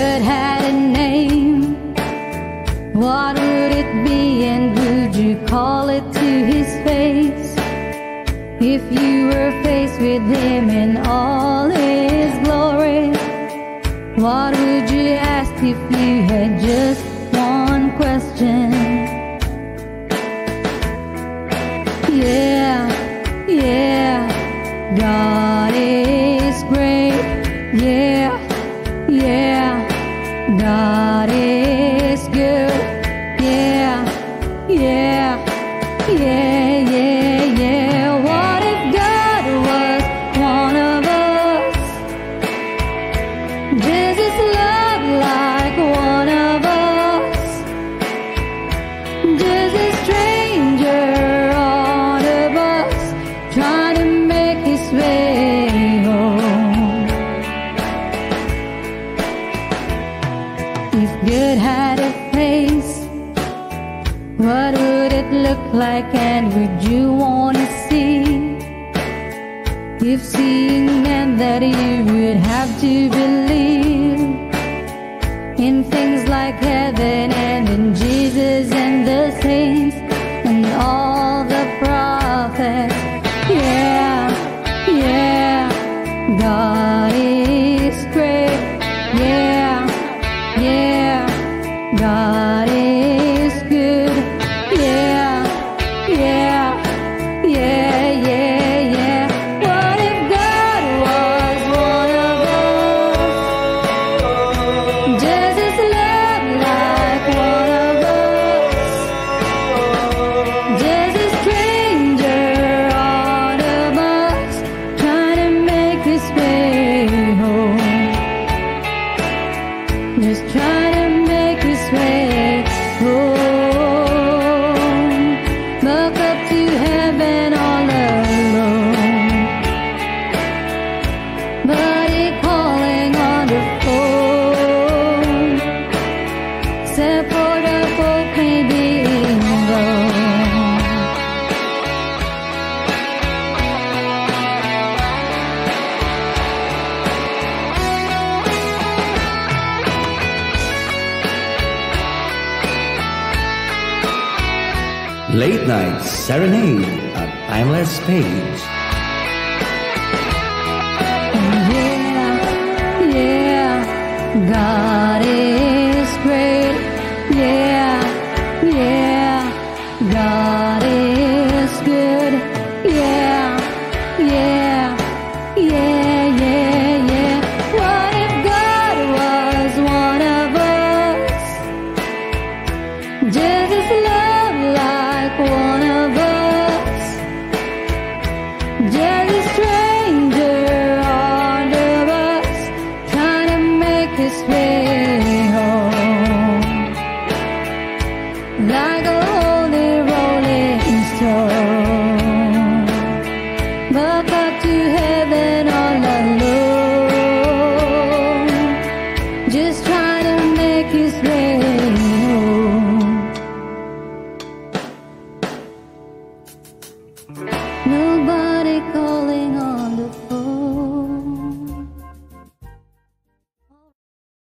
could have a name, what would it be and would you call it to his face? If you were faced with him in all his glory, what would you ask if you had just one question? God is what would it look like and would you want to see? If seeing meant that you would have to believe in things like heaven and in Jesus and the saints and all the prophets. Yeah, yeah, God Late Night Serenade at Timeless Page. Yeah, yeah, God trying to make his way